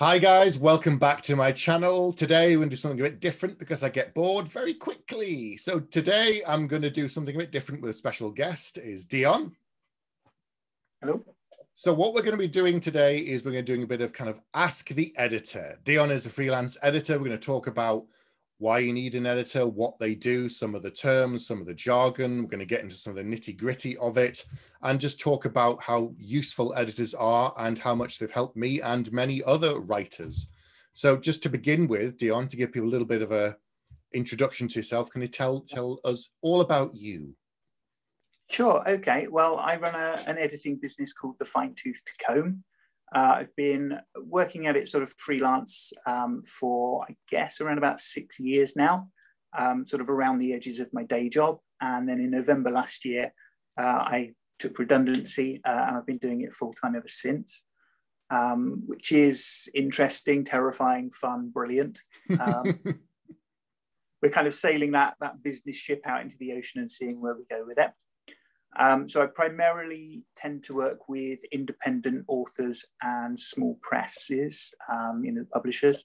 Hi guys, welcome back to my channel. Today we're going to do something a bit different because I get bored very quickly. So today I'm going to do something a bit different with a special guest is Dion. Hello. So what we're going to be doing today is we're going to be doing a bit of kind of ask the editor. Dion is a freelance editor. We're going to talk about why you need an editor, what they do, some of the terms, some of the jargon. We're going to get into some of the nitty gritty of it and just talk about how useful editors are and how much they've helped me and many other writers. So just to begin with, Dion, to give people a little bit of a introduction to yourself, can you tell tell us all about you? Sure. Okay. Well, I run a, an editing business called The Fine Toothed Comb. Uh, I've been working at it sort of freelance um, for, I guess, around about six years now, um, sort of around the edges of my day job. And then in November last year, uh, I took redundancy uh, and I've been doing it full time ever since, um, which is interesting, terrifying, fun, brilliant. Um, we're kind of sailing that, that business ship out into the ocean and seeing where we go with it. Um, so I primarily tend to work with independent authors and small presses, um, you know, publishers,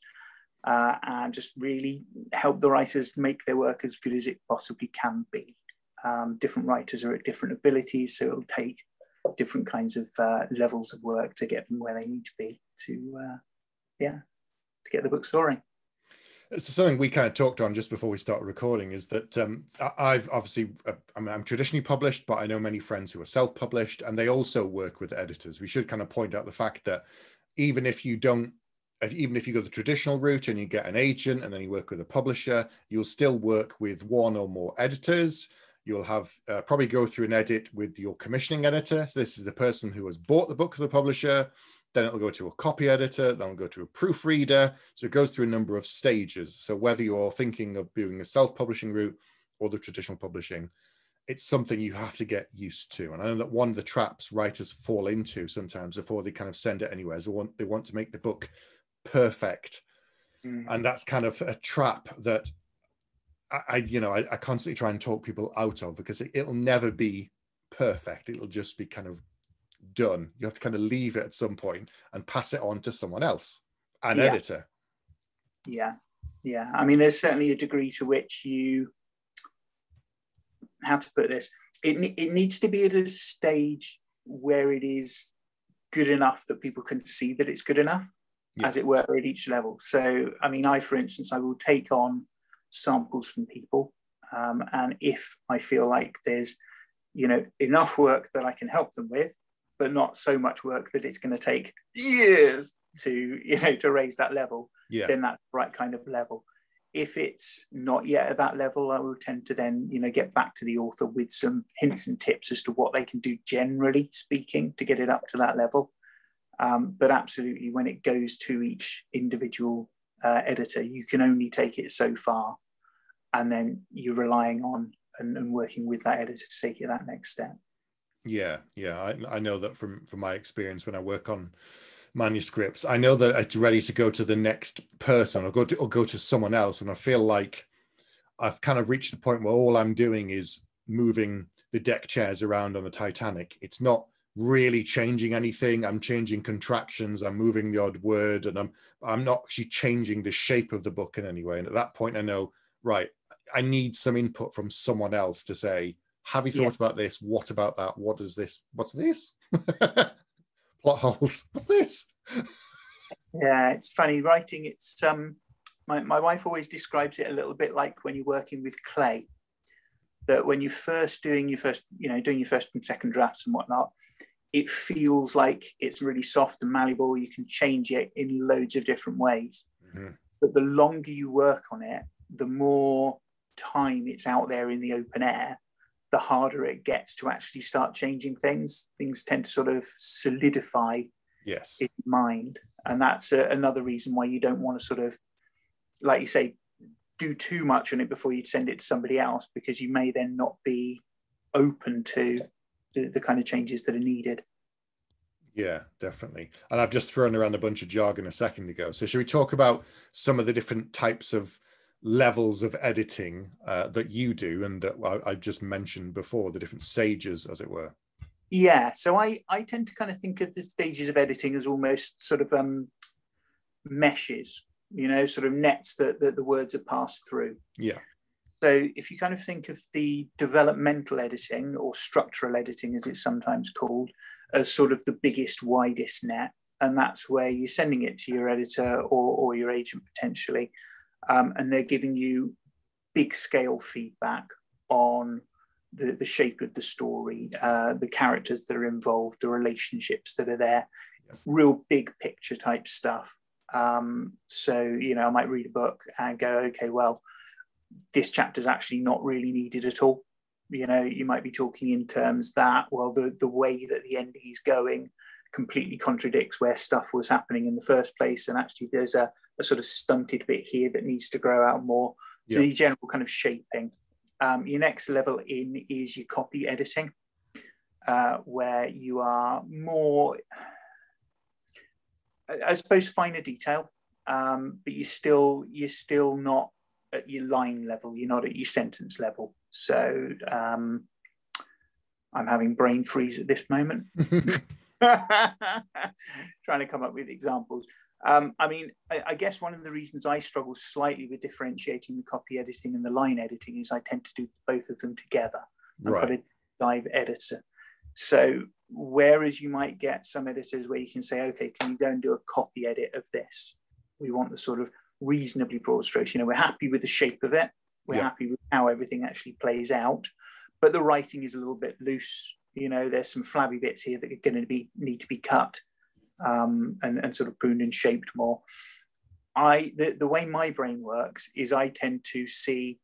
uh, and just really help the writers make their work as good as it possibly can be. Um, different writers are at different abilities, so it'll take different kinds of uh, levels of work to get them where they need to be to, uh, yeah, to get the book soaring. So something we kind of talked on just before we started recording is that um, I've obviously uh, I mean, I'm traditionally published, but I know many friends who are self-published, and they also work with editors. We should kind of point out the fact that even if you don't, if, even if you go the traditional route and you get an agent and then you work with a publisher, you'll still work with one or more editors. You'll have uh, probably go through an edit with your commissioning editor. So this is the person who has bought the book of the publisher then it'll go to a copy editor, then it'll go to a proofreader. So it goes through a number of stages. So whether you're thinking of doing a self-publishing route or the traditional publishing, it's something you have to get used to. And I know that one of the traps writers fall into sometimes before they kind of send it anywhere is they want, they want to make the book perfect. Mm. And that's kind of a trap that I, I you know, I, I, constantly try and talk people out of because it, it'll never be perfect. It'll just be kind of done. You have to kind of leave it at some point and pass it on to someone else, an yeah. editor. Yeah, yeah. I mean, there's certainly a degree to which you, how to put this, it it needs to be at a stage where it is good enough that people can see that it's good enough, yeah. as it were, at each level. So, I mean, I, for instance, I will take on samples from people, um, and if I feel like there's you know enough work that I can help them with, but not so much work that it's going to take years to you know to raise that level yeah. then that's the right kind of level. If it's not yet at that level i will tend to then you know get back to the author with some hints and tips as to what they can do generally speaking to get it up to that level. Um, but absolutely when it goes to each individual uh, editor you can only take it so far and then you're relying on and, and working with that editor to take it that next step yeah, yeah, I, I know that from from my experience when I work on manuscripts, I know that it's ready to go to the next person or go to or go to someone else when I feel like I've kind of reached the point where all I'm doing is moving the deck chairs around on the Titanic. It's not really changing anything. I'm changing contractions. I'm moving the odd word, and I'm I'm not actually changing the shape of the book in any way. And at that point, I know right. I need some input from someone else to say, have you thought yeah. about this? What about that? What is this? What's this? Plot holes. What's this? yeah, it's funny writing. It's um, my my wife always describes it a little bit like when you're working with clay. That when you're first doing your first, you know, doing your first and second drafts and whatnot, it feels like it's really soft and malleable. You can change it in loads of different ways. Mm-hmm. But the longer you work on it, the more time it's out there in the open air, the harder it gets to actually start changing things. Things tend to sort of solidify yes. in mind. And that's a, another reason why you don't want to sort of, like you say, do too much on it before you send it to somebody else, because you may then not be open to the, the kind of changes that are needed. Yeah, definitely. And I've just thrown around a bunch of jargon a second ago. So, should we talk about some of the different types of levels of editing uh, that you do and that I, I just mentioned before, the different stages, as it were? Yeah, so I, I tend to kind of think of the stages of editing as almost sort of um, meshes, you know, sort of nets that, that the words are passed through. Yeah. So if you kind of think of the developmental editing or structural editing, as it's sometimes called, as sort of the biggest, widest net, and that's where you're sending it to your editor or, or your agent potentially, um, and they're giving you big scale feedback on the, the shape of the story, uh, the characters that are involved, the relationships that are there, real big picture type stuff. Um, so, you know, I might read a book and go, okay, well, this chapter is actually not really needed at all. You know, you might be talking in terms that, well, the, the way that the ending is going completely contradicts where stuff was happening in the first place. And actually, there's a, a sort of stunted bit here that needs to grow out more. So, yeah. the general kind of shaping. Um, your next level in is your copy editing, uh, where you are more, I suppose, finer detail, um, but you're still you're still not at your line level. You're not at your sentence level. So um, I'm having brain freeze at this moment. Trying to come up with examples. Um, I mean, I, I, guess one of the reasons I struggle slightly with differentiating the copy editing and the line editing is I tend to do both of them together. I've right. got a live editor. So whereas you might get some editors where you can say, okay, can you go and do a copy edit of this? We want the sort of reasonably broad strokes. You know, we're happy with the shape of it. We're yeah. happy with how everything actually plays out, but the writing is a little bit loose. You know, there's some flabby bits here that are going to be need to be cut um, and, and sort of pruned and shaped more. I the, the way my brain works is I tend to see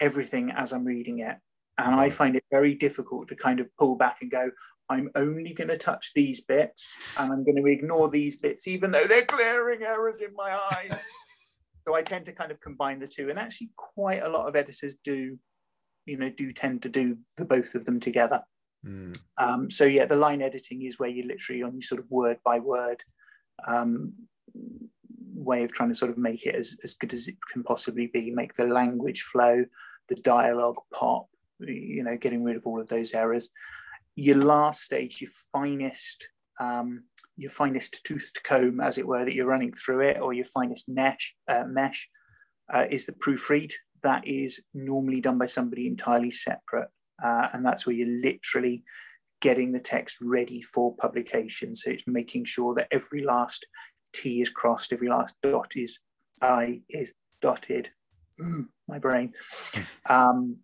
everything as I'm reading it. And I find it very difficult to kind of pull back and go, I'm only going to touch these bits and I'm going to ignore these bits, even though they're glaring errors in my eyes. so I tend to kind of combine the two. And actually, quite a lot of editors do, you know, do tend to do the both of them together. Mm. Um, so yeah, the line editing is where you're literally on your sort of word by word um, way of trying to sort of make it as, as good as it can possibly be, make the language flow, the dialogue pop, you know, getting rid of all of those errors. Your last stage, your finest, um, your finest toothed comb, as it were, that you're running through it, or your finest mesh, uh, mesh, uh, is the proofread. That is normally done by somebody entirely separate uh, and that's where you're literally getting the text ready for publication. So it's making sure that every last T is crossed, every last dot is I is dotted. my brain. Um,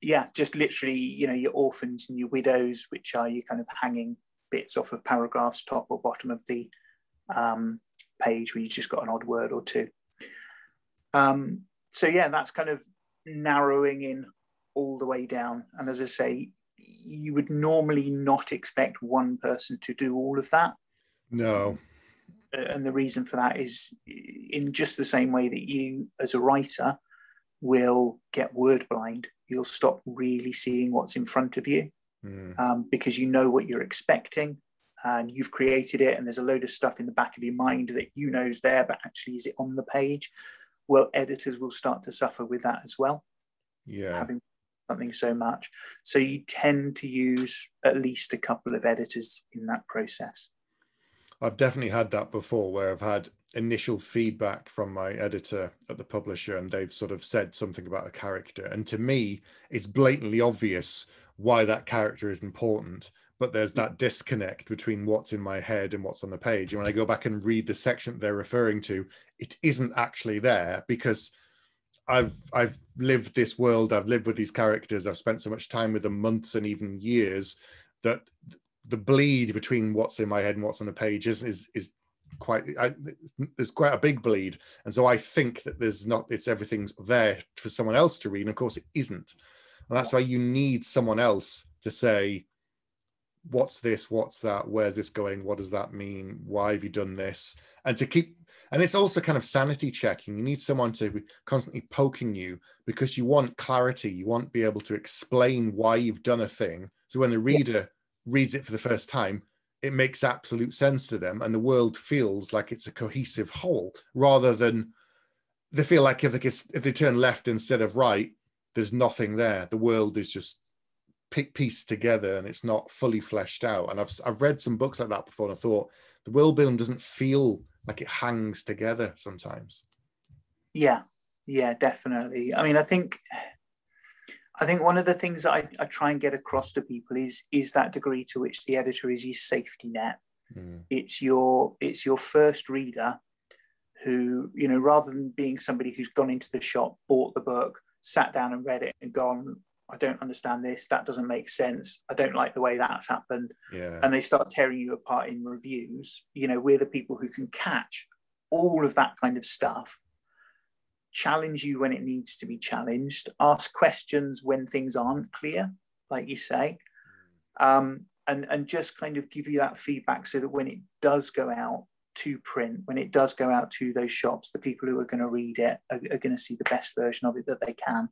yeah, just literally, you know, your orphans and your widows, which are your kind of hanging bits off of paragraphs, top or bottom of the um, page where you just got an odd word or two. Um, so yeah, that's kind of narrowing in all the way down. And as I say, you would normally not expect one person to do all of that. No. And the reason for that is in just the same way that you, as a writer, will get word blind. You'll stop really seeing what's in front of you mm. um, because you know what you're expecting and you've created it, and there's a load of stuff in the back of your mind that you know is there, but actually is it on the page? Well, editors will start to suffer with that as well. Yeah. Having something so much. So you tend to use at least a couple of editors in that process. I've definitely had that before where I've had initial feedback from my editor at the publisher and they've sort of said something about a character. And to me, it's blatantly obvious why that character is important. But there's that disconnect between what's in my head and what's on the page. And when I go back and read the section they're referring to, it isn't actually there because I've I've lived this world. I've lived with these characters. I've spent so much time with them, months and even years, that the bleed between what's in my head and what's on the page is is, is quite. I, there's quite a big bleed, and so I think that there's not. It's everything's there for someone else to read, and of course it isn't. And that's why you need someone else to say, "What's this? What's that? Where's this going? What does that mean? Why have you done this?" And to keep and it's also kind of sanity checking. You need someone to be constantly poking you because you want clarity. You want to be able to explain why you've done a thing. So when the reader yeah. reads it for the first time it makes absolute sense to them and the world feels like it's a cohesive whole rather than they feel like if they, if they turn left instead of right there's nothing there. The world is just pieced together and it's not fully fleshed out. And I've, I've read some books like that before and I thought the world building doesn't feel like it hangs together sometimes. Yeah, yeah, definitely. I mean, I think I think one of the things that I, I try and get across to people is is that degree to which the editor is your safety net. Mm. It's your it's your first reader who, you know, rather than being somebody who's gone into the shop, bought the book, sat down and read it and gone, I don't understand this, that doesn't make sense, I don't like the way that's happened. Yeah. And they start tearing you apart in reviews. You know, we're the people who can catch all of that kind of stuff challenge you when it needs to be challenged, ask questions when things aren't clear, like you say, um, and, and just kind of give you that feedback so that when it does go out to print, when it does go out to those shops, the people who are going to read it are, are going to see the best version of it that they can.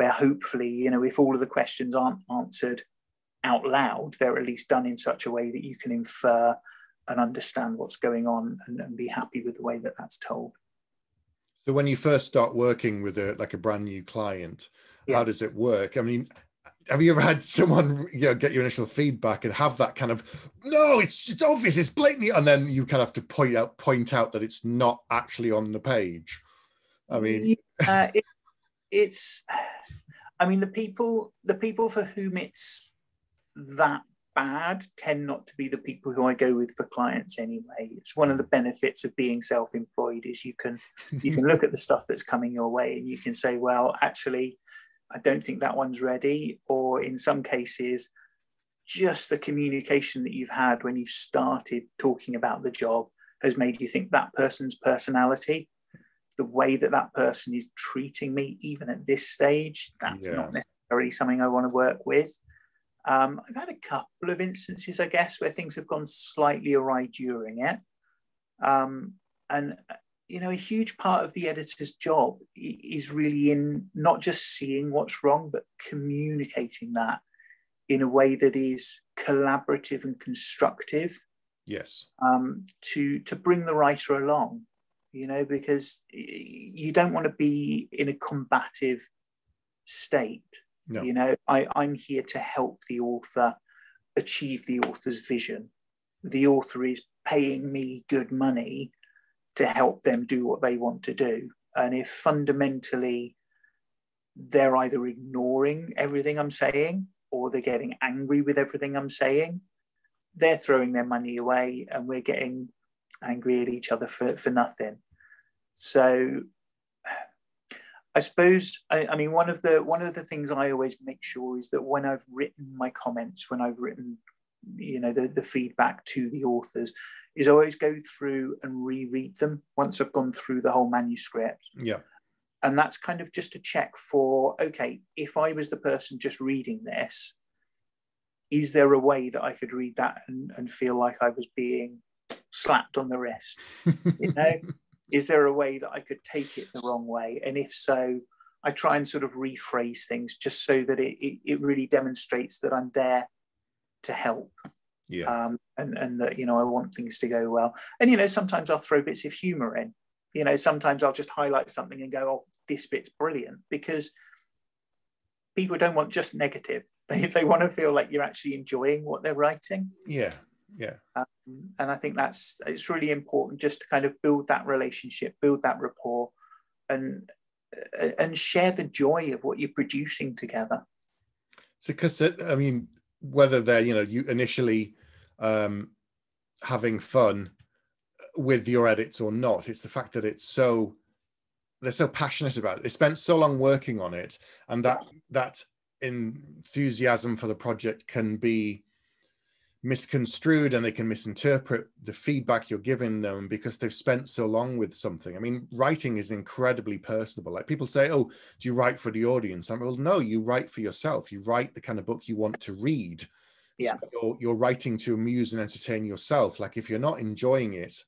Where hopefully, you know, if all of the questions aren't answered out loud, they're at least done in such a way that you can infer and understand what's going on and, and be happy with the way that that's told. So when you first start working with a like a brand new client, yeah. how does it work? I mean, have you ever had someone you know get your initial feedback and have that kind of no, it's it's obvious, it's blatantly, and then you kind of have to point out point out that it's not actually on the page. I mean, uh, it, it's, I mean, the people the people for whom it's that bad tend not to be the people who I go with for clients anyway. It's one of the benefits of being self-employed is you can you can look at the stuff that's coming your way and you can say, well, actually, I don't think that one's ready. Or in some cases, just the communication that you've had when you've started talking about the job has made you think that person's personality, the way that that person is treating me, even at this stage, that's yeah. not necessarily something I want to work with. Um, I've had a couple of instances, I guess, where things have gone slightly awry during it. Um, and, you know, a huge part of the editor's job is really in not just seeing what's wrong, but communicating that in a way that is collaborative and constructive. Yes. Um, to, to bring the writer along, you know, because you don't want to be in a combative state no. You know, I, I'm here to help the author achieve the author's vision. The author is paying me good money to help them do what they want to do. And if fundamentally they're either ignoring everything I'm saying or they're getting angry with everything I'm saying, they're throwing their money away and we're getting angry at each other for, for nothing. So I suppose I, I, mean one of the one of the things I always make sure is that when I've written my comments, when I've written, you know, the, the feedback to the authors, is I always go through and reread them once I've gone through the whole manuscript. Yeah. And that's kind of just a check for, okay, if I was the person just reading this, is there a way that I could read that and, and feel like I was being slapped on the wrist? You know? is there a way that I could take it the wrong way? And if so, I try and sort of rephrase things just so that it, it, it really demonstrates that I'm there to help. Yeah. Um, and, and that, you know, I want things to go well. And, you know, sometimes I'll throw bits of humor in. You know, sometimes I'll just highlight something and go, oh, this bit's brilliant because people don't want just negative. They, they want to feel like you're actually enjoying what they're writing. Yeah yeah. Um, and i think that's it's really important just to kind of build that relationship build that rapport and uh, and share the joy of what you're producing together. So because i mean whether they're you know you initially um having fun with your edits or not it's the fact that it's so they're so passionate about it. They spent so long working on it and that that enthusiasm for the project can be misconstrued and they can misinterpret the feedback you're giving them because they've spent so long with something. I mean, writing is incredibly personable. Like people say, "Oh, do you write for the audience?" I'm well, no, you write for yourself. You write the kind of book you want to read. Yeah, so you're, you're writing to amuse and entertain yourself. Like if you're not enjoying it,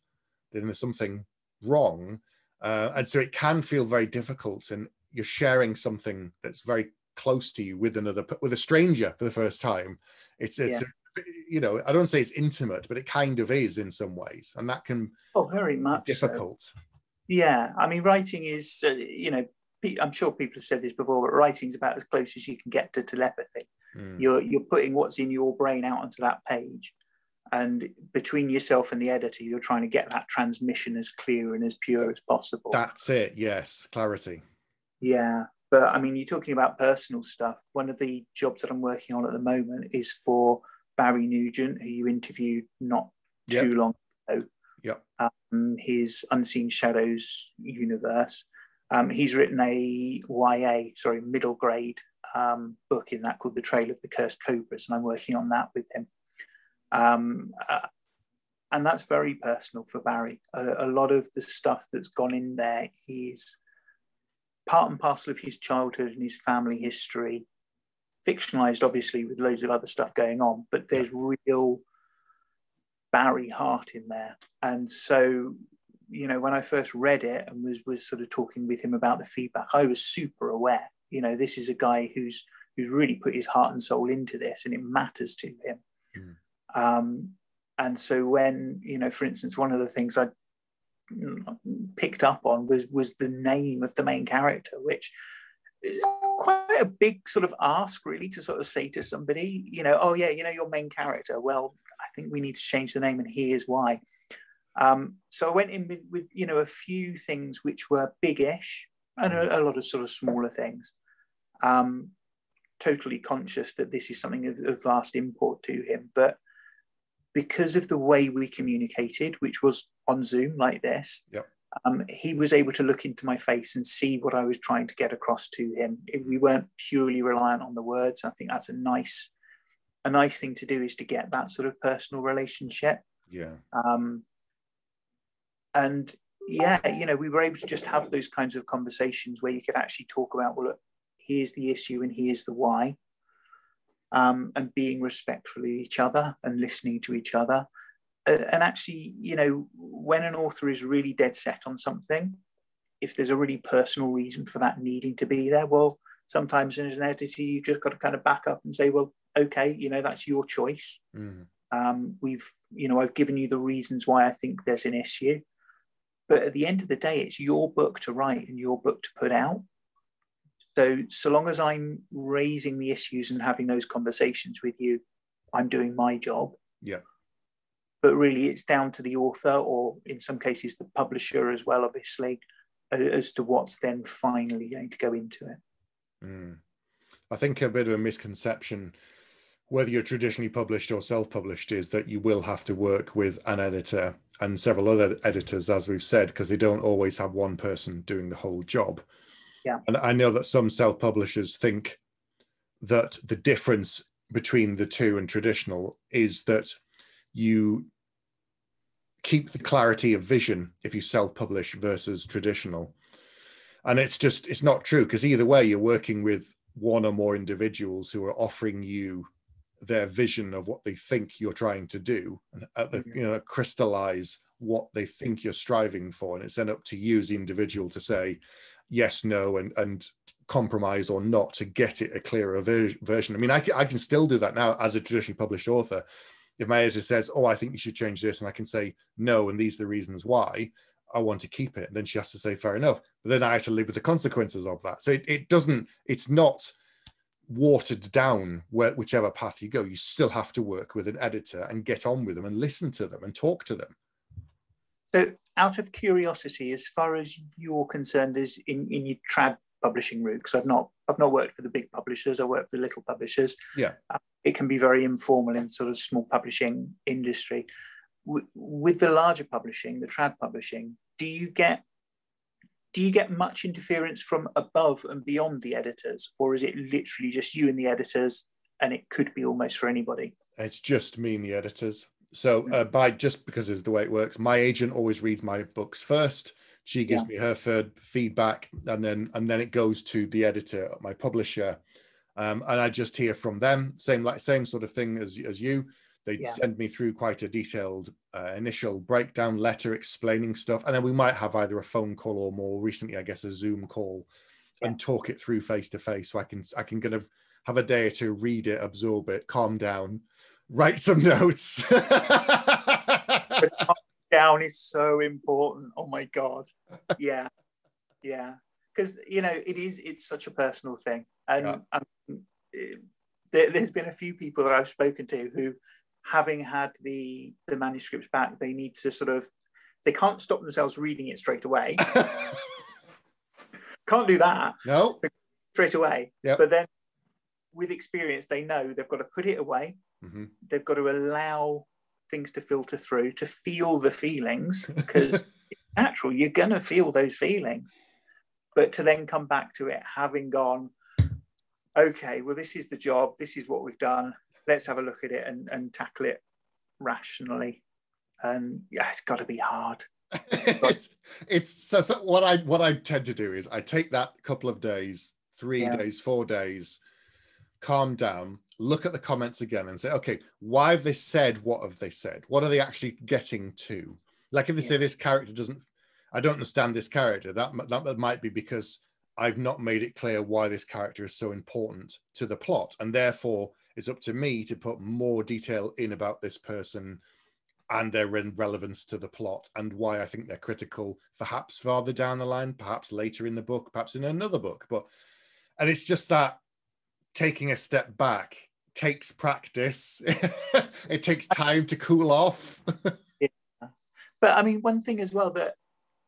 then there's something wrong, uh, and so it can feel very difficult. And you're sharing something that's very close to you with another with a stranger for the first time. It's it's yeah you know, I don't say it's intimate, but it kind of is in some ways, and that can oh very much difficult. So. Yeah, I mean, writing is uh, you know, I'm sure people have said this before, but writing's about as close as you can get to telepathy. Mm. You're you're putting what's in your brain out onto that page, and between yourself and the editor, you're trying to get that transmission as clear and as pure as possible. That's it. Yes, clarity. Yeah, but I mean, you're talking about personal stuff. One of the jobs that I'm working on at the moment is for Barry Nugent, who you interviewed not too yep. long ago. Yep. Um, his Unseen Shadows universe. Um, he's written a YA, sorry, middle grade um, book in that called The Trail of the Cursed Cobras, and I'm working on that with him. Um, uh, and that's very personal for Barry. A, a, lot of the stuff that's gone in there is part and parcel of his childhood and his family history, fictionalized, obviously, with loads of other stuff going on, but there's real Barry Hart in there. And so, you know, when I first read it and was, was sort of talking with him about the feedback, I was super aware. You know, this is a guy who's who's really put his heart and soul into this and it matters to him. Mm. Um, and so when, you know, for instance, one of the things I picked up on was was the name of the main character, which is quite a big sort of ask really to sort of say to somebody, you know, oh yeah, you know, your main character. Well, I think we need to change the name, and here's why. Um, so I went in with, with, you know a few things which were big-ish and a, a lot of sort of smaller things. Um, totally conscious that this is something of, of vast import to him, but because of the way we communicated, which was on Zoom like this, yep. Um, he was able to look into my face and see what I was trying to get across to him. We weren't purely reliant on the words. I think that's a nice, a nice thing to do is to get that sort of personal relationship. Yeah. Um, and yeah, you know, we were able to just have those kinds of conversations where you could actually talk about, well, look, here's the issue and here's the why um, and being respectful of each other and listening to each other. And actually, you know, when an author is really dead set on something, if there's a really personal reason for that needing to be there, well, sometimes as an editor, you've just got to kind of back up and say, well, okay, you know, that's your choice. Mm. Um, we've, you know, I've given you the reasons why I think there's an issue. But at the end of the day, it's your book to write and your book to put out. So, so long as I'm raising the issues and having those conversations with you, I'm doing my job. Yeah. But really, it's down to the author, or in some cases, the publisher as well, obviously, as to what's then finally going to go into it. Mm. I think a bit of a misconception, whether you're traditionally published or self published, is that you will have to work with an editor and several other editors, as we've said, because they don't always have one person doing the whole job. Yeah. And I know that some self publishers think that the difference between the two and traditional is that you keep the clarity of vision if you self publish versus traditional. And it's just, it's not true because either way, you're working with one or more individuals who are offering you their vision of what they think you're trying to do and uh, mm-hmm. you know crystallize what they think you're striving for and it's then up to you as the individual to say yes, no, and and compromise or not to get it a clearer ver- version. I mean, I I can still do that now as a traditionally published author. If my editor says, "Oh, I think you should change this," and I can say no, and these are the reasons why I want to keep it, and then she has to say, "Fair enough," but then I have to live with the consequences of that. So it, it doesn't. It's not watered down where, whichever path you go. You still have to work with an editor and get on with them and listen to them and talk to them. So, out of curiosity, as far as you're concerned, is in, in your trad publishing route, because I've not I've not worked for the big publishers. I work for the little publishers. Yeah, uh, it can be very informal in sort of small publishing industry. W- with the larger publishing, the trad publishing, do you get do you get much interference from above and beyond the editors, or is it literally just you and the editors, and it could be almost for anybody? It's just me and the editors. So uh, by just because is the way it works, my agent always reads my books first. She gives yeah. me her third feedback, and then and then it goes to the editor, my publisher, um, and I just hear from them. Same like same sort of thing as as you. They yeah. send me through quite a detailed uh, initial breakdown letter explaining stuff, and then we might have either a phone call or more recently, I guess, a Zoom call, yeah. and talk it through face to face. So I can I can kind of have a day or two, read it, absorb it, calm down, write some notes. Calm down is so important. Oh my god. Yeah. Yeah. Because you know, it is it's such a personal thing. And yeah. um, there, has been a few people that I've spoken to who having had the the manuscripts back, they need to sort of they can't stop themselves reading it straight away. can't do that. No. Straight away. Yep. But then with experience, they know they've got to put it away. Mhm. They've got to allow things to filter through, to feel the feelings, because it's natural. You're going to feel those feelings. But to then come back to it, having gone, okay, well, this is the job. This is what we've done. Let's have a look at it and, and tackle it rationally. And yeah, it's got to be hard. it's, it's so, so what I what I tend to do is I take that couple of days, three Yeah. days, four days, calm down, look at the comments again and say, okay, why have they said what have they said? What are they actually getting to? Like if they say this character doesn't I don't understand this character, that, that might be because I've not made it clear why this character is so important to the plot. And therefore it's up to me to put more detail in about this person and their re- relevance to the plot and why I think they're critical, perhaps farther down the line, perhaps later in the book, perhaps in another book. But and it's just that taking a step back takes practice. it takes time to cool off. But I mean, one thing as well that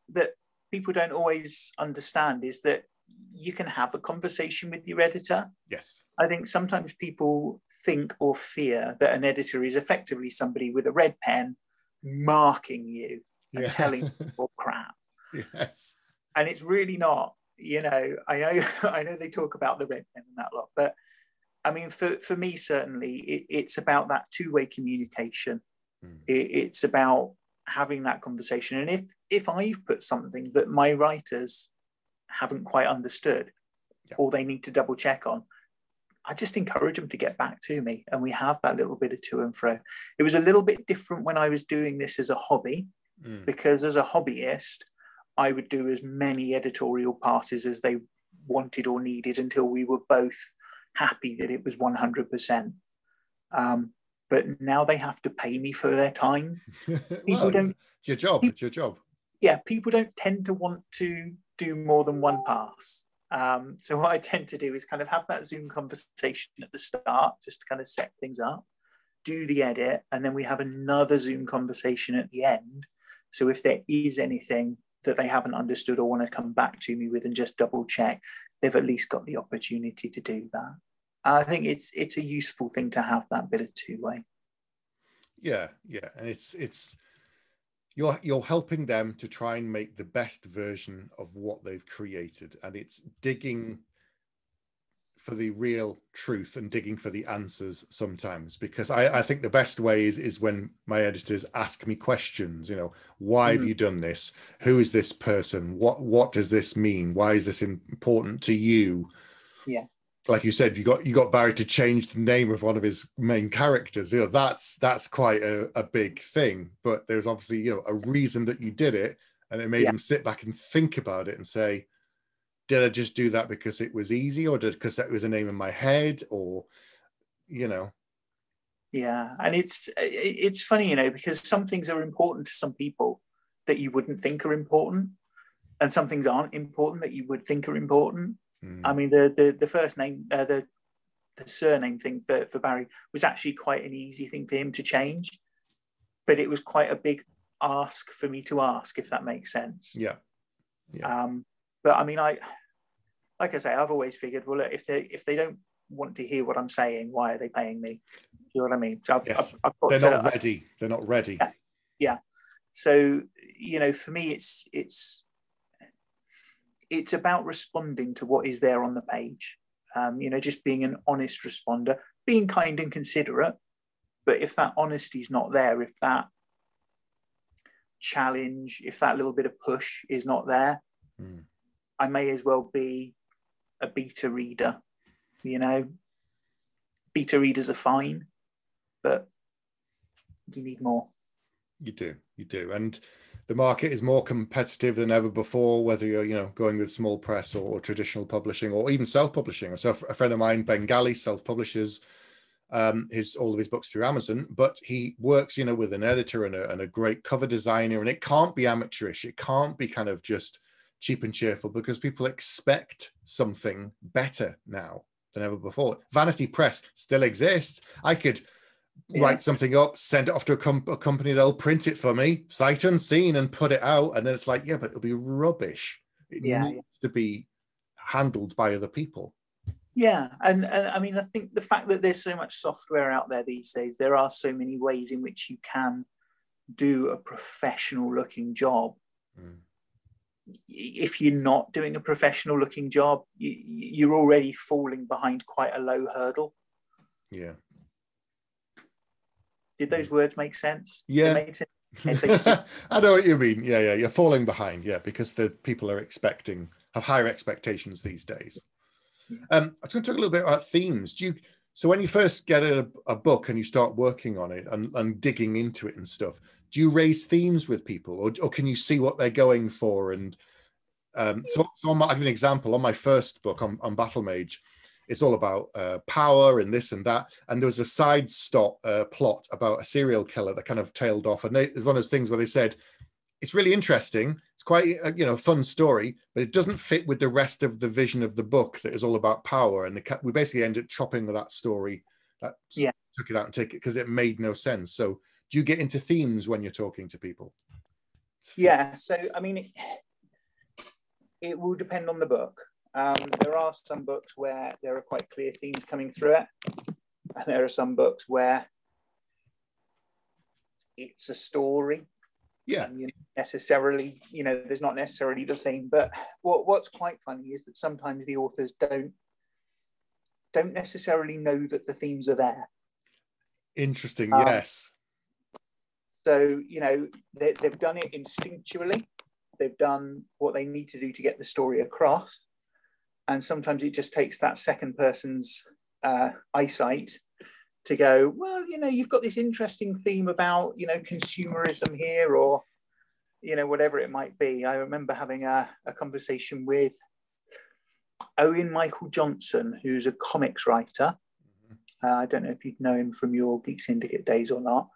that people don't always understand is that you can have a conversation with your editor. yes. I think sometimes people think or fear that an editor is effectively somebody with a red pen marking you and telling you crap. yes. And it's really not. You know, I know I know they talk about the red pen and that lot, but I mean, for, for me, certainly, it, it's about that two way communication. Mm. It, it's about having that conversation. And if if I've put something that my writers haven't quite understood, Yeah. or they need to double check on, I just encourage them to get back to me, and we have that little bit of to and fro. It was a little bit different when I was doing this as a hobby, Mm. because as a hobbyist, I would do as many editorial passes as they wanted or needed until we were both happy that it was 100%. Um, but now they have to pay me for their time. People well, don't, it's your job. It's your job. yeah, people don't tend to want to do more than one pass. Um, so what I tend to do is kind of have that Zoom conversation at the start, just to kind of set things up, do the edit, and then we have another Zoom conversation at the end. So if there is anything that they haven't understood or want to come back to me with and just double check, they've at least got the opportunity to do that. I think it's it's a useful thing to have that bit of two way. Yeah, yeah, and it's it's you're you're helping them to try and make the best version of what they've created, and it's digging for the real truth and digging for the answers sometimes. Because I, I think the best way is is when my editors ask me questions you know why have Mhm. you done this? Who is this person? What what does this mean? Why is this important to you? Yeah. Like you said you got you got barry to change the name of one of his main characters you know that's that's quite a, a big thing but there's obviously you know a reason that you did it and it made Yeah. him sit back and think about it and say did i just do that because it was easy or did because that was a name in my head or you know Yeah, and it's it's funny, you know, because some things are important to some people that you wouldn't think are important, and some things aren't important that you would think are important. Mm, I mean, the the the first name, uh, the the surname thing for for Barry was actually quite an easy thing for him to change, but it was quite a big ask for me to ask, if that makes sense. yeah Yeah. Um, but I mean, I like I say, I've always figured, well, look, if they if they don't want to hear what I'm saying, why are they paying me? Do you know what I mean? So I've, Yes. I've, I've got they're to, not ready they're not ready Yeah. Yeah. so you know for me it's it's it's about responding to what is there on the page. Um, you know just being an honest responder being kind and considerate. But if that honesty is not there if that challenge if that little bit of push is not there Mm. i may as well be a beta reader you know? Beta readers are fine but you need more. You do, you do, and the market is more competitive than ever before. Whether you're, you know, going with small press or, or traditional publishing, or even self-publishing. So, a friend of mine, Ben Galley, self-publishes um, his all of his books through Amazon, but he works, you know, with an editor and a, and a great cover designer, and it can't be amateurish. It can't be kind of just cheap and cheerful because people expect something better now than ever before. Vanity Press still exists. I could yeah. write something up, send it off to a, com- a, company, they'll print it for me, sight unseen, and put it out. And then it's like, yeah, but it'll be rubbish. It yeah, needs yeah. to be handled by other people. Yeah, and, and I mean, I think the fact that there's so much software out there these days, there are so many ways in which you can do a professional looking job. Mm. If you're not doing a professional looking job, you, you're already falling behind quite a low hurdle. Yeah. Did those words make sense? Yeah. Sense? I know what you mean. Yeah, yeah. You're falling behind. Yeah, because the people are expecting have higher expectations these days. Um, I was going to talk a little bit about themes. Do you? So when you first get a, a book and you start working on it and, and, digging into it and stuff, do you raise themes with people, or, or can you see what they're going for? And um, so, so on my, I'll give an example. On my first book on, on Battlemage, it's all about uh, power and this and that. And there was a side stop uh, plot about a serial killer that kind of tailed off. And they, it's one of those things where they said, it's really interesting. It's quite a you know fun story, but it doesn't fit with the rest of the vision of the book that is all about power. And the, we basically ended up chopping that story. That yeah. took it out and take it because it made no sense. So, do you get into themes when you're talking to people? Yeah. So, I mean, it, it will depend on the book. Um, there are some books where there are quite clear themes coming through it, and there are some books where it's a story. Yeah. You necessarily, you know, there's not necessarily the theme. But what, what's quite funny is that sometimes the authors don't don't necessarily know that the themes are there. Interesting. Um, yes. So you know they, they've done it instinctually. They've done what they need to do to get the story across and sometimes it just takes that second person's uh, eyesight to go well you know you've got this interesting theme about you know consumerism here or you know whatever it might be. I remember having a, a conversation with owen michael johnson who's a comics writer. Mm-hmm. uh, i don't know if you'd know him from your geek syndicate days or not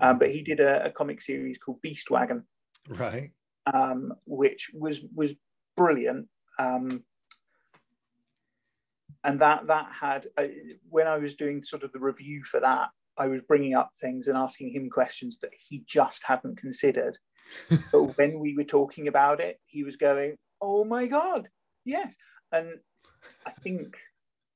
um, but he did a, a, comic series called beast wagon. Right. Um, which was was brilliant. Um, and that that had uh, when I was doing sort of the review for that, I was bringing up things and asking him questions that he just hadn't considered. but when we were talking about it, he was going, "Oh my god, yes!" And I think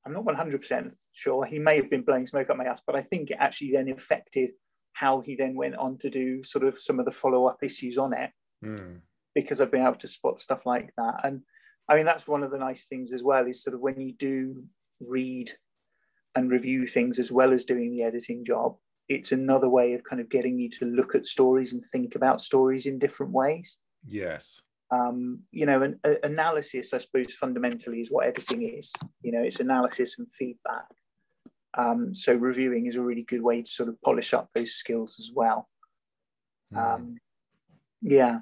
I'm not 100 percent sure. He may have been blowing smoke up my ass, but I think it actually then affected how he then went on to do sort of some of the follow up issues on it. Mm. Because I've been able to spot stuff like that, and I mean, that's one of the nice things as well is sort of when you do read and review things as well as doing the editing job, it's another way of kind of getting you to look at stories and think about stories in different ways. Yes. Um, you know, an a, analysis, I suppose, fundamentally is what editing is. You know, it's analysis and feedback. Um, so reviewing is a really good way to sort of polish up those skills as well. Mm. Um, yeah,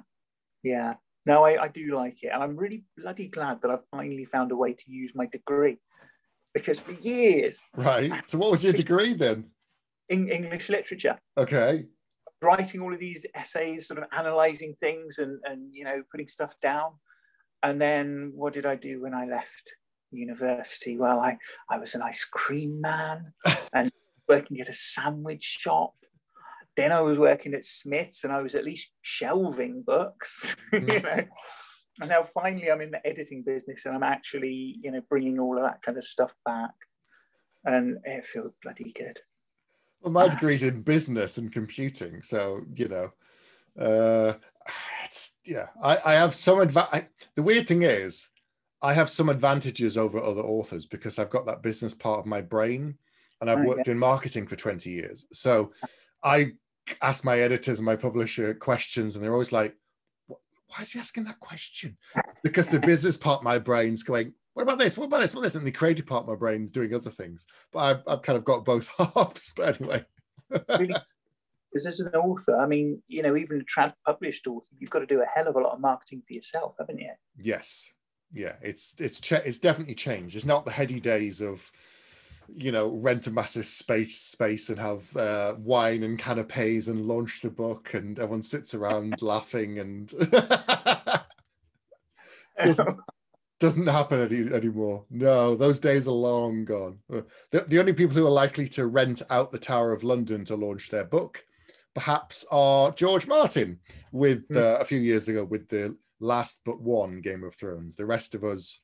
yeah. No, I, I do like it. And I'm really bloody glad that I've finally found a way to use my degree because for years. Right. So, what was your degree then? In English literature. Okay. Writing all of these essays, sort of analyzing things and, and you know, putting stuff down. And then what did I do when I left university? Well, I, I was an ice cream man and working at a sandwich shop then I was working at Smith's and I was at least shelving books, mm. you know. And now finally I'm in the editing business and I'm actually, you know, bringing all of that kind of stuff back. And it feels bloody good. Well, my degree's in business and computing. So, you know, uh, it's, yeah, I, I have some advantage. The weird thing is, I have some advantages over other authors because I've got that business part of my brain and I've oh, worked in marketing for 20 years. So I ask my editors and my publisher questions, and they're always like, "Why is he asking that question?" Because the business part of my brain's going, "What about this? What about this? What about this?" And the creative part of my brain's doing other things. But I've, I've kind of got both halves. But anyway. really? Because as an author, I mean, you know, even a trad published author, you've got to do a hell of a lot of marketing for yourself, haven't you? Yes. Yeah, it's it's it's definitely changed. It's not the heady days of you know rent a massive space space and have uh, wine and canapes and launch the book and everyone sits around laughing and doesn't, doesn't happen any, anymore. No, those days are long gone. Uh, the, the only people who are likely to rent out the Tower of London to launch their book, perhaps, are George Martin with hmm. uh, a few years ago with the last but one Game of Thrones. The rest of us,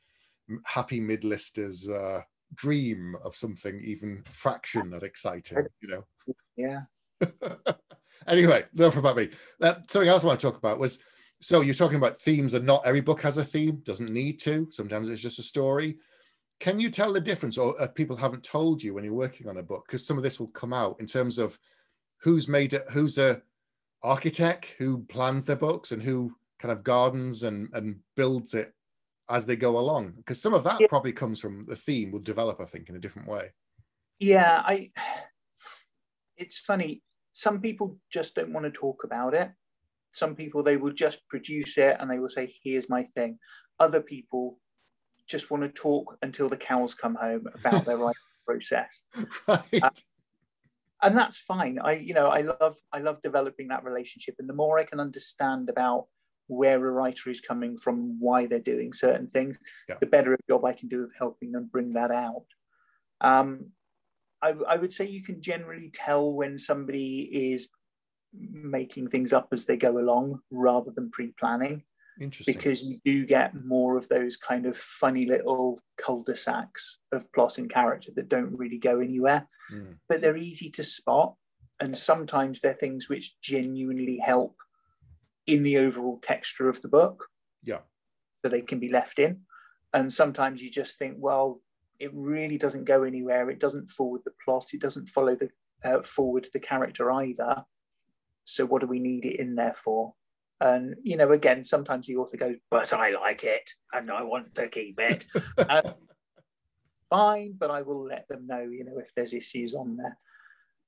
happy midlisters, uh, dream of something even fraction that exciting. You know. Yeah. anyway, enough about me. Uh, something else I want to talk about was so you're talking about themes, and not every book has a theme, doesn't need to. Sometimes it's just a story. Can you tell the difference, or people haven't told you when you're working on a book? Because some of this will come out in terms of who's made it, who's a architect, who plans their books, and who kind of gardens and and builds it as they go along. Because some of that yeah. probably comes from the theme will develop, I think, in a different way. Yeah, I. It's funny. Some people just don't want to talk about it some people they will just produce it and they will say here's my thing other people just want to talk until the cows come home about their writing process right. Uh, and that's fine i you know i love i love developing that relationship and the more i can understand about where a writer is coming from why they're doing certain things yeah. the better a job i can do of helping them bring that out um, I, I would say you can generally tell when somebody is making things up as they go along rather than pre-planning because you do get more of those kind of funny little cul-de-sacs of plot and character that don't really go anywhere mm. but they're easy to spot and sometimes they're things which genuinely help in the overall texture of the book yeah so they can be left in and sometimes you just think well it really doesn't go anywhere it doesn't forward the plot it doesn't follow the uh, forward the character either so what do we need it in there for? And you know, again, sometimes the author goes, "But I like it, and I want to keep it." um, fine, but I will let them know, you know, if there's issues on there.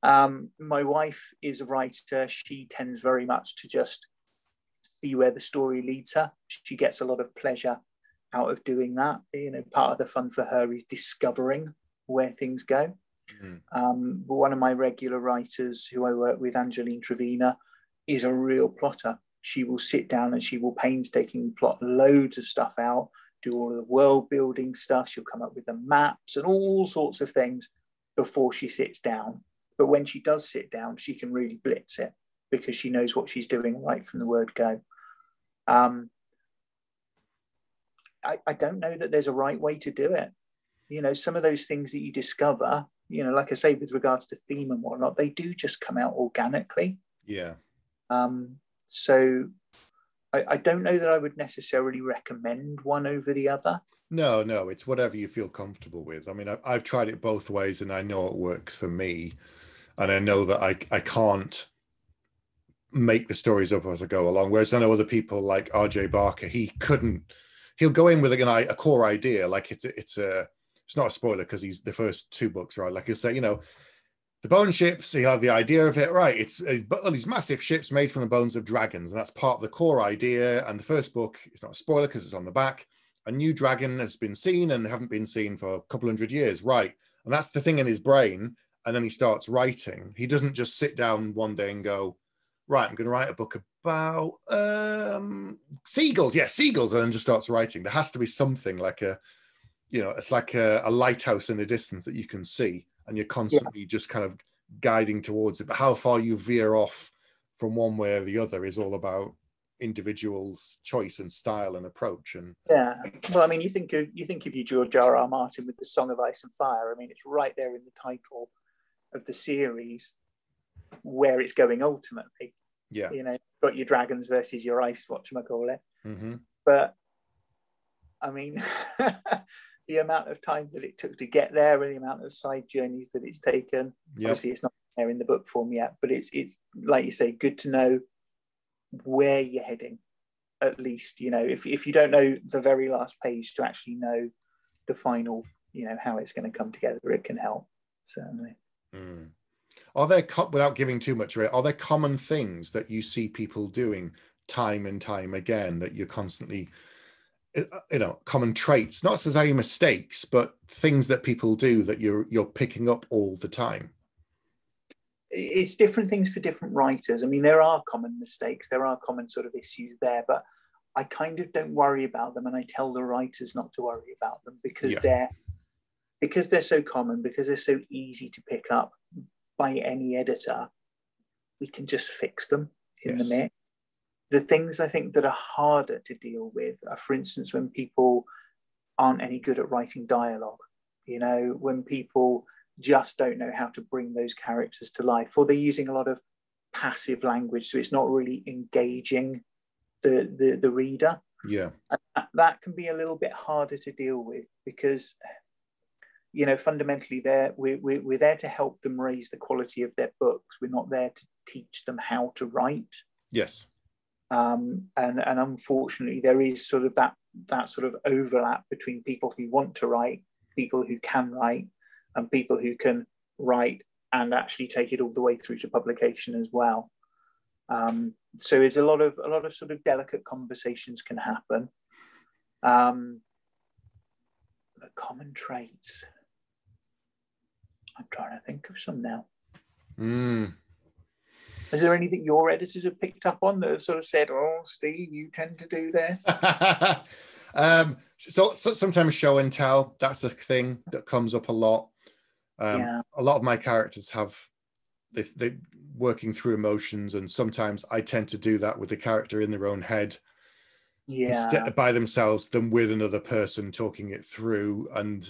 Um, my wife is a writer. She tends very much to just see where the story leads her. She gets a lot of pleasure out of doing that. You know, part of the fun for her is discovering where things go. Mm. Um, but one of my regular writers who I work with, Angeline Trevena, is a real plotter. She will sit down and she will painstakingly plot loads of stuff out, do all of the world building stuff. She'll come up with the maps and all sorts of things before she sits down. But when she does sit down, she can really blitz it because she knows what she's doing right from the word go. Um, I, I don't know that there's a right way to do it. You know, some of those things that you discover you know, like I say, with regards to theme and whatnot, they do just come out organically. Yeah. Um, so I, I don't know that I would necessarily recommend one over the other. No, no, it's whatever you feel comfortable with. I mean, I, I've tried it both ways and I know it works for me. And I know that I, I can't make the stories up as I go along. Whereas I know other people like RJ Barker, he couldn't, he'll go in with a, a core idea, like it's it's a, it's not a spoiler because he's the first two books, right? Like I say, you know, the bone ships, you have the idea of it, right? It's, it's all these massive ships made from the bones of dragons, and that's part of the core idea. And the first book, it's not a spoiler because it's on the back. A new dragon has been seen and haven't been seen for a couple hundred years, right? And that's the thing in his brain. And then he starts writing. He doesn't just sit down one day and go, right, I'm going to write a book about um, seagulls. Yeah, seagulls, and then just starts writing. There has to be something like a you know it's like a, a, lighthouse in the distance that you can see and you're constantly yeah. just kind of guiding towards it but how far you veer off from one way or the other is all about individuals choice and style and approach and yeah well i mean you think of you think of you george r r martin with the song of ice and fire i mean it's right there in the title of the series where it's going ultimately yeah you know got your dragons versus your ice what you call it mm-hmm. but i mean the amount of time that it took to get there and the amount of side journeys that it's taken. Yep. Obviously, it's not there in the book form yet, but it's it's like you say, good to know where you're heading. At least, you know, if if you don't know the very last page to actually know the final, you know, how it's going to come together, it can help certainly. Mm. Are there without giving too much away? Are there common things that you see people doing time and time again that you're constantly uh, you know common traits not necessarily mistakes but things that people do that you're you're picking up all the time it's different things for different writers i mean there are common mistakes there are common sort of issues there but I kind of don't worry about them, and I tell the writers not to worry about them because Yeah. they're because they're so common, because they're so easy to pick up by any editor. We can just fix them in Yes. the mix. The things I think that are harder to deal with are, for instance, when people aren't any good at writing dialogue. You know, when people just don't know how to bring those characters to life, or they're using a lot of passive language, so it's not really engaging the the, the reader. Yeah. And that, that can be a little bit harder to deal with because you know fundamentally there we're, we're, we're there to help them raise the quality of their books. We're not there to teach them how to write. Yes. um, and and unfortunately there is sort of that that sort of overlap between people who want to write people who can write and people who can write and actually take it all the way through to publication as well. Um, so there's a lot of a lot of sort of delicate conversations can happen. Um, the common traits i'm trying to think of some now Mm. is there anything your editors have picked up on that have sort of said oh steve you tend to do this um, so, so sometimes show and tell. That's a thing that comes up a lot. Um, Yeah. A lot of my characters have they they working through emotions, and sometimes I tend to do that with the character in their own head yeah instead by themselves than with another person talking it through. And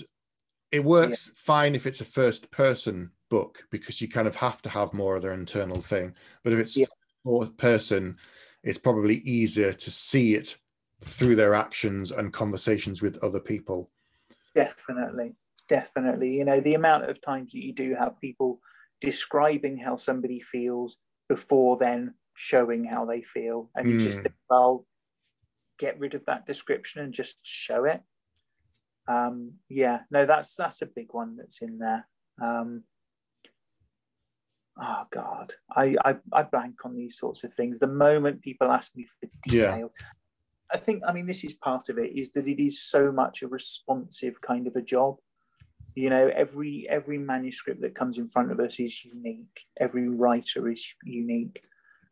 it works fine if it's a first person book because you kind of have to have more of their internal thing. But if it's Yeah. fourth person, it's probably easier to see it through their actions and conversations with other people. Definitely, definitely. You know, the amount of times that you do have people describing how somebody feels before then showing how they feel, and you just Mm. think, well, get rid of that description and just show it. Um, yeah, no, that's that's a big one that's in there. Um, oh God, I, I I blank on these sorts of things. The moment people ask me for Yeah. I think, I mean, this is part of it, is that it is so much a responsive kind of a job. You know, every every manuscript that comes in front of us is unique. Every writer is unique,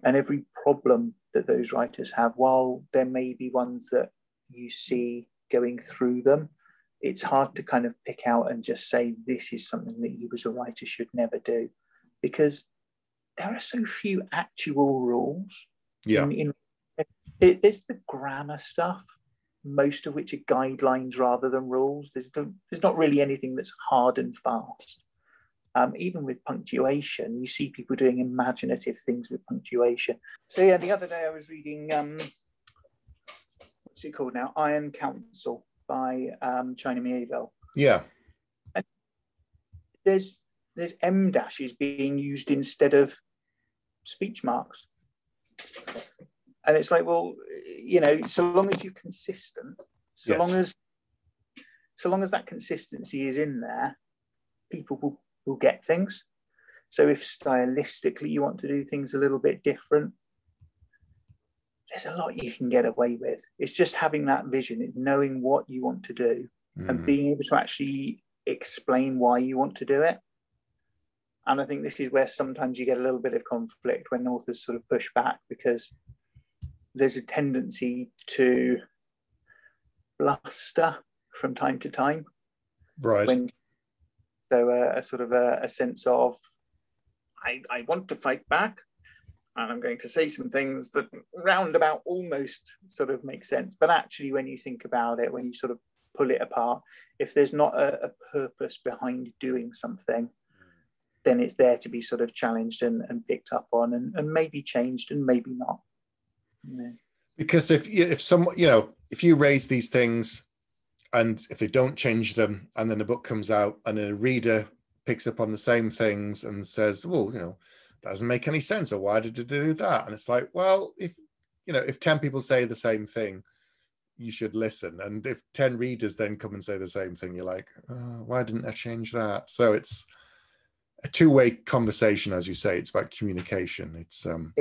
and every problem that those writers have, while there may be ones that you see going through them, it's hard to kind of pick out and just say this is something that you as a writer should never do, because there are so few actual rules Yeah. in, in it, there's the grammar stuff, most of which are guidelines rather than rules. There's the, there's not really anything that's hard and fast. Um, even with punctuation, you see people doing imaginative things with punctuation. So yeah, the other day I was reading um, what's it called now? Iron Council by um, China Mieville. Yeah. There's there's em dashes being used instead of speech marks. And it's like, well, you know, so long as you're consistent, so Yes. long as so long as that consistency is in there, people will, will get things. So if stylistically you want to do things a little bit different, there's a lot you can get away with. It's just having that vision, it's knowing what you want to do and Mm. being able to actually explain why you want to do it. And I think this is where sometimes you get a little bit of conflict when authors sort of push back because there's a tendency to bluster from time to time Right. when so uh, a sort of a, a sense of I, I want to fight back and i'm going to say some things that roundabout almost sort of make sense. But actually when you think about it when you sort of pull it apart if there's not a, a purpose behind doing something then it's there to be sort of challenged and, and picked up on and, and maybe changed and maybe not. Because if you- if some you know if you raise these things and if they don't change them and then the book comes out and a reader picks up on the same things and says well you know doesn't make any sense or why did it do that and it's like well if you know if 10 people say the same thing you should listen and if 10 readers then come and say the same thing you're like oh, why didn't i change that so it's a two-way conversation as you say it's about communication it's um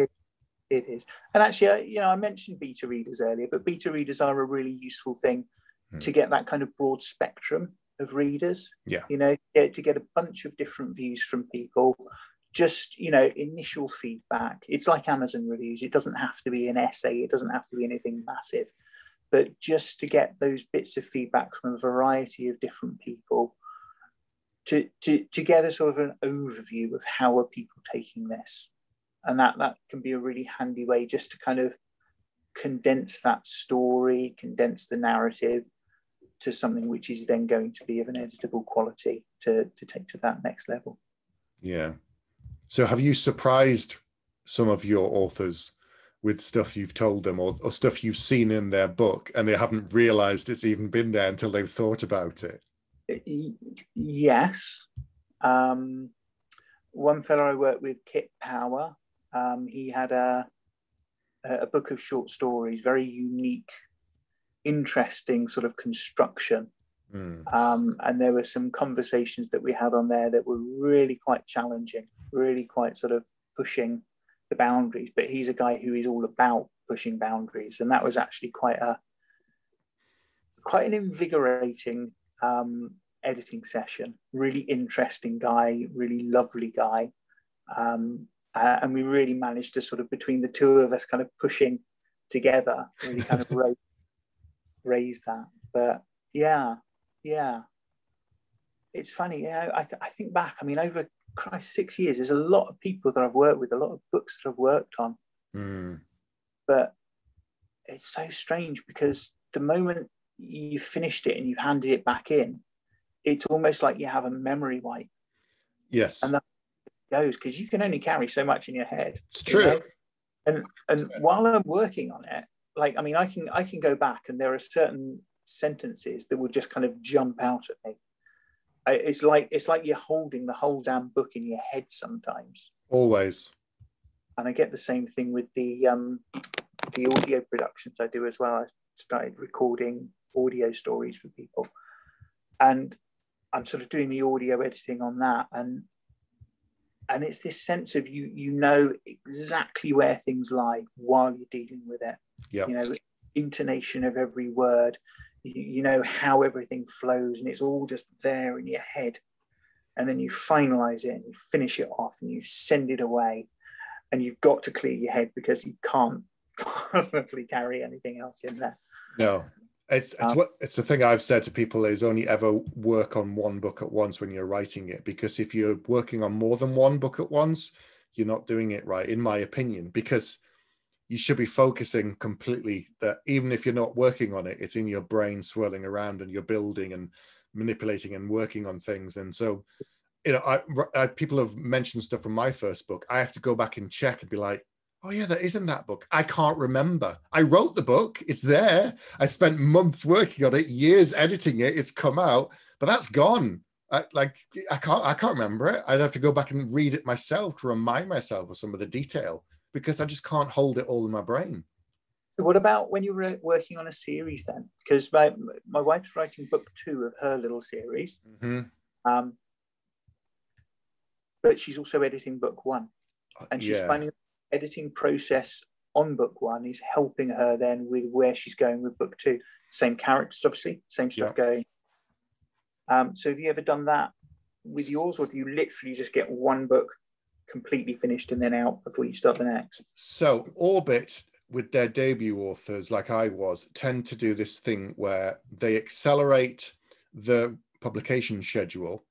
It is. And actually, you know, I mentioned beta readers earlier, but beta readers are a really useful thing Hmm. to get that kind of broad spectrum of readers. Yeah. You know, to get a bunch of different views from people just you know initial feedback. It's like amazon reviews. It doesn't have to be an essay. It doesn't have to be anything massive. But just to get those bits of feedback from a variety of different people to, to, to get a sort of an overview of how are people taking this. And that that can be a really handy way just to kind of condense that story condense the narrative to something which is then going to be of an editable quality to, to take to that next level. Yeah so have you surprised some of your authors with stuff you've told them or, or stuff you've seen in their book and they haven't realized it's even been there until they've thought about it? Yes. Um, one fellow I worked with, Kit Power, um, he had a, a book of short stories, very unique, interesting sort of construction. Mm. Um, and there were some conversations that we had on there that were really quite challenging, really quite sort of pushing the boundaries. But he's a guy who is all about pushing boundaries, and that was actually quite a quite an invigorating um, editing session. Really interesting guy, really lovely guy, um, uh, and we really managed to sort of between the two of us, kind of pushing together, really kind of raise, raise that. But yeah, yeah, it's funny. Yeah, I, th- I think back. I mean, over Christ, six years. There's a lot of people that I've worked with, a lot of books that I've worked on. Mm. But it's so strange because the moment you've finished it and you've handed it back in, it's almost like you have a memory wipe. Yes. And that goes because you can only carry so much in your head. It's true. Know? And and while I'm working on it, like I mean, I can I can go back and there are certain sentences that will just kind of jump out at me it's like it's like you're holding the whole damn book in your head sometimes. Always. And I get the same thing with the um, the audio productions I do as well. I started recording audio stories for people, and I'm sort of doing the audio editing on that, and and it's this sense of you you know exactly where things lie while you're dealing with it. Yeah. You know, intonation of every word, you, know how everything flows and it's all just there in your head and then you finalize it and you finish it off and you send it away and you've got to clear your head because you can't possibly carry anything else in there no it's it's um, what it's the thing I've said to people is only ever work on one book at once when you're writing it because if you're working on more than one book at once, you're not doing it right, in my opinion. Because you should be focusing completely that even if you're not working on it it's in your brain swirling around and you're building and manipulating and working on things. And so you know I, I, people have mentioned stuff from my first book. I have to go back and check and be like oh yeah that isn't that book. I can't remember. I wrote the book. It's there. I spent months working on it years editing it. It's come out but that's gone. I, like i can't i can't remember it. I'd have to go back and read it myself to remind myself of some of the detail because I just can't hold it all in my brain. What about when you were working on a series then? Because my, my wife's writing book two of her little series. Mm-hmm. Um, but she's also editing book one. Uh, and she's yeah. finding the editing process on book one is helping her then with where she's going with book two. Same characters, obviously, same stuff yeah. going. Um, so have you ever done that with yours, or do you literally just get one book completely finished and then out before you start the next? So Orbit with their debut authors, like I was, tend to do this thing where they accelerate the publication schedule.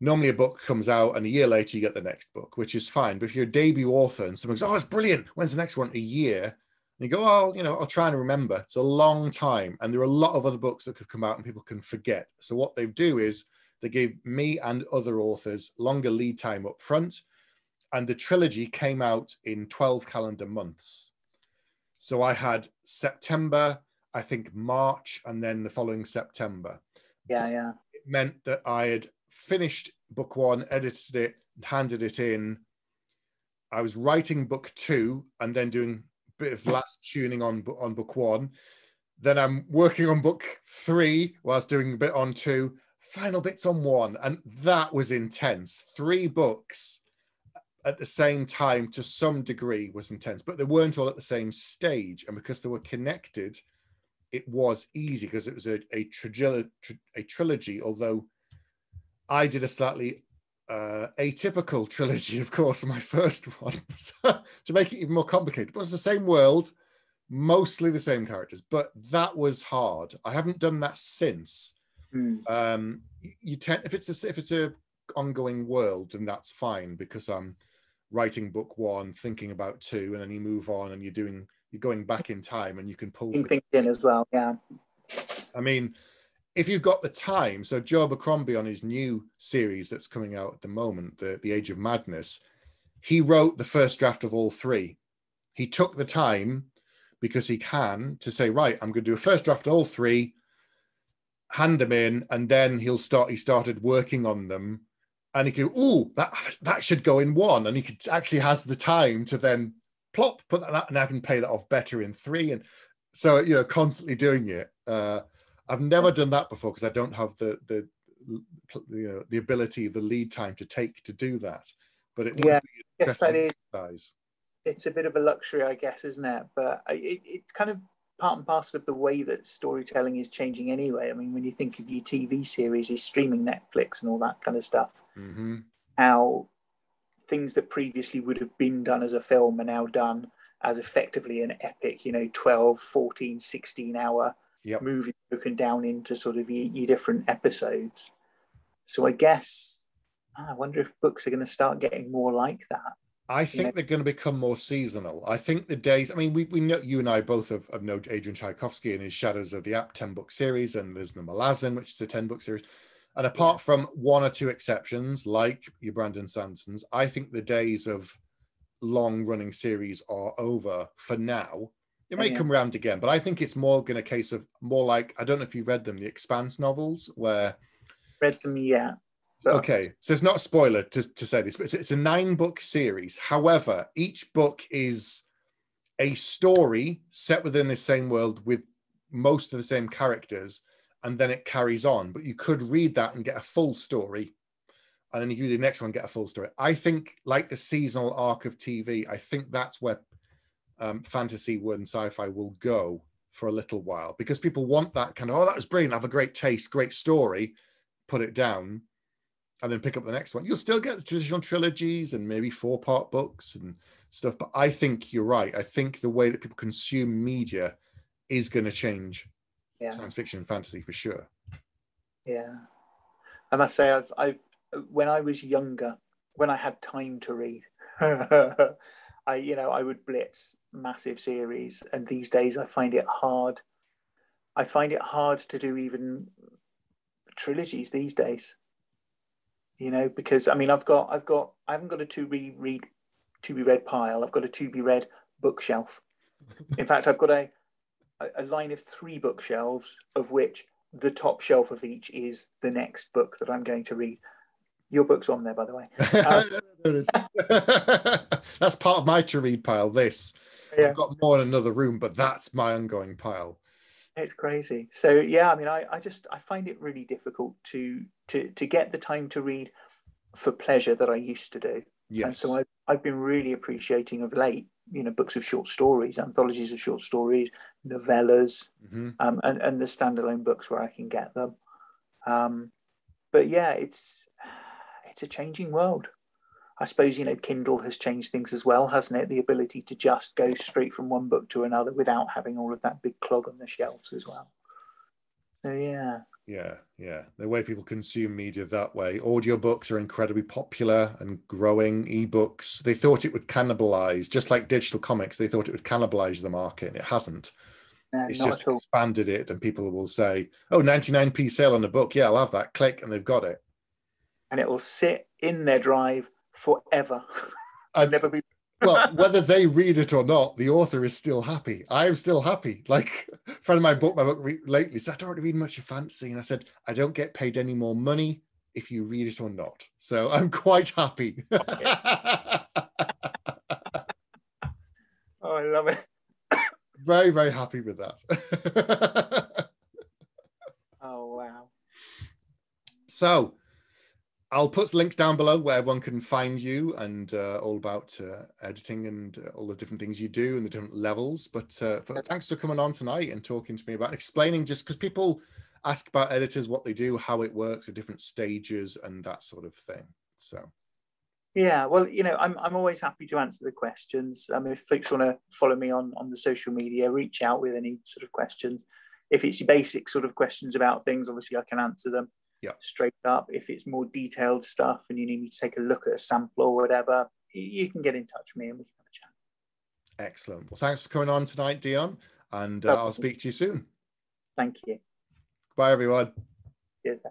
Normally, a book comes out, and a year later, you get the next book, which is fine. But if you're a debut author and someone goes, "Oh, it's brilliant! When's the next one?" A year, and you go, "Oh, you know, I'll try and remember." It's a long time, and there are a lot of other books that could come out and people can forget. So what they do is they give me and other authors longer lead time up front and the trilogy came out in 12 calendar months. So I had September, I think March, and then the following September. Yeah, yeah. It meant that I had finished book one, edited it, handed it in. I was writing book two and then doing a bit of last tuning on on book one. Then I'm working on book three whilst doing a bit on two, final bits on one. And that was intense. Three books at the same time to some degree was intense, but they weren't all at the same stage. And because they were connected, it was easy because it was a, a, trilogy, a trilogy, although I did a slightly uh, atypical trilogy, of course, my first one, to make it even more complicated. But it's the same world, mostly the same characters, but that was hard. I haven't done that since. Mm. Um, you tend if it's a, if it's a ongoing world, then that's fine because I'm writing book one, thinking about two, and then you move on and you're doing you're going back in time and you can pull things in as well. Yeah. I mean, if you've got the time, so Joe Abercrombie on his new series that's coming out at the moment, the, the Age of Madness, he wrote the first draft of all three. He took the time because he can to say, right, I'm going to do a first draft of all three, hand them in, and then he'll start. He started working on them, and he could, oh, that that should go in one, and he could actually has the time to then plop put that, and I can pay that off better in three, and so you know, constantly doing it. Uh, I've never done that before because I don't have the the you know, the ability, the lead time to take to do that. But it yeah, yes, that is. Exercise. It's a bit of a luxury, I guess, isn't it? But it, it's kind of part and parcel of the way that storytelling is changing anyway. I mean, when you think of your TV series, your streaming Netflix and all that kind of stuff, mm-hmm. how things that previously would have been done as a film are now done as effectively an epic, you know, 12, 14, 16 hour yep. movie broken down into sort of your, your different episodes. So I guess I wonder if books are going to start getting more like that. I think know? they're going to become more seasonal. I think the days, I mean, we, we know you and I both have, have known Adrian Tchaikovsky and his Shadows of the Apt 10 book series, and there's the Malazan, which is a 10 book series. And apart from one or two exceptions, like your Brandon Sandersons, I think the days of long running series are over for now. It may yeah. come around again, but I think it's more going a case of more like I don't know if you read them, the Expanse novels, where read them, yeah. So. Okay, so it's not a spoiler to, to say this, but it's, it's a nine book series. However, each book is a story set within the same world with most of the same characters, and then it carries on. But you could read that and get a full story, and then you do the next one, get a full story. I think, like the seasonal arc of TV, I think that's where um, fantasy and sci-fi will go for a little while because people want that kind of oh that was brilliant have a great taste great story put it down and then pick up the next one you'll still get the traditional trilogies and maybe four part books and stuff but i think you're right i think the way that people consume media is going to change yeah. science fiction and fantasy for sure yeah i must say i've i've when i was younger when i had time to read I, you know, I would blitz massive series, and these days I find it hard. I find it hard to do even trilogies these days. You know, because I mean, I've got, I've got, I haven't got a to be read, to be read pile. I've got a to be read bookshelf. In fact, I've got a, a line of three bookshelves, of which the top shelf of each is the next book that I'm going to read. Your book's on there, by the way. Um, that's part of my to read pile. This yeah. I've got more in another room, but that's my ongoing pile. It's crazy. So yeah, I mean, I, I just I find it really difficult to to to get the time to read for pleasure that I used to do. Yes. And so I've, I've been really appreciating of late, you know, books of short stories, anthologies of short stories, novellas, mm-hmm. um, and, and the standalone books where I can get them. Um, but yeah, it's it's a changing world. I suppose you know Kindle has changed things as well, hasn't it? The ability to just go straight from one book to another without having all of that big clog on the shelves as well. So yeah. Yeah, yeah. The way people consume media that way. Audiobooks are incredibly popular and growing. Ebooks, they thought it would cannibalize, just like digital comics, they thought it would cannibalize the market. It hasn't. No, it's just expanded it, and people will say, Oh, 99p sale on a book. Yeah, I'll have that. Click, and they've got it and it will sit in their drive forever. and never be. well, whether they read it or not, the author is still happy. I am still happy. Like a friend of mine bought my book re- lately, said, I don't really read much of fantasy. And I said, I don't get paid any more money if you read it or not. So I'm quite happy. oh, I love it. very, very happy with that. oh, wow. So I'll put links down below where everyone can find you and uh, all about uh, editing and uh, all the different things you do and the different levels. But uh, for, thanks for coming on tonight and talking to me about explaining just because people ask about editors, what they do, how it works, the different stages, and that sort of thing. So. Yeah, well, you know, I'm, I'm always happy to answer the questions. Um, if folks want to follow me on, on the social media, reach out with any sort of questions. If it's basic sort of questions about things, obviously I can answer them yeah. straight up. If it's more detailed stuff and you need me to take a look at a sample or whatever, you can get in touch with me and we can have a chat. Excellent. Well, thanks for coming on tonight, Dion, and uh, I'll speak to you soon. Thank you. Bye, everyone. Cheers.